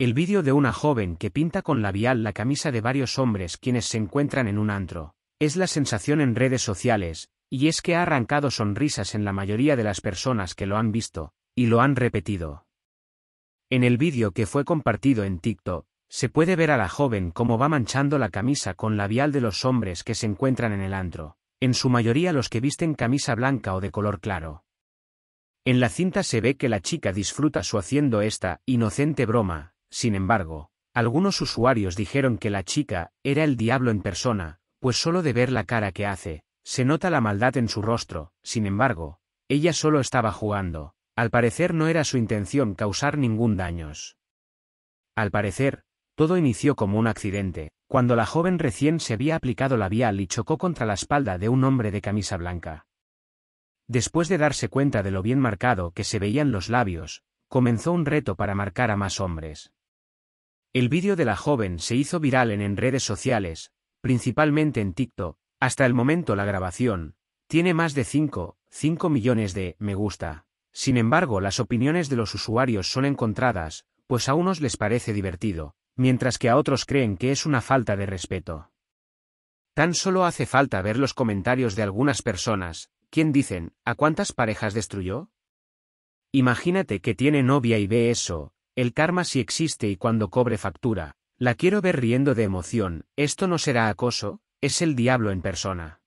El vídeo de una joven que pinta con labial la camisa de varios hombres quienes se encuentran en un antro. Es la sensación en redes sociales, y es que ha arrancado sonrisas en la mayoría de las personas que lo han visto, y lo han repetido. En el vídeo que fue compartido en TikTok, se puede ver a la joven cómo va manchando la camisa con labial de los hombres que se encuentran en el antro, en su mayoría los que visten camisa blanca o de color claro. En la cinta se ve que la chica disfruta su haciendo esta inocente broma, sin embargo, algunos usuarios dijeron que la chica era el diablo en persona, pues solo de ver la cara que hace, se nota la maldad en su rostro, sin embargo, ella solo estaba jugando, al parecer no era su intención causar ningún daños. Al parecer, todo inició como un accidente, cuando la joven recién se había aplicado labial y chocó contra la espalda de un hombre de camisa blanca. Después de darse cuenta de lo bien marcado que se veían los labios, comenzó un reto para marcar a más hombres. El vídeo de la joven se hizo viral en, redes sociales, principalmente en TikTok, hasta el momento la grabación, tiene más de 5, 5 millones de me gusta. Sin embargo, las opiniones de los usuarios son encontradas, pues a unos les parece divertido, mientras que a otros creen que es una falta de respeto. Tan solo hace falta ver los comentarios de algunas personas, quien dicen, ¿a cuántas parejas destruyó? Imagínate que tiene novia y ve eso, el karma sí existe y cuando cobre factura, la quiero ver riendo de emoción, ¿esto no será acoso? Es el diablo en persona.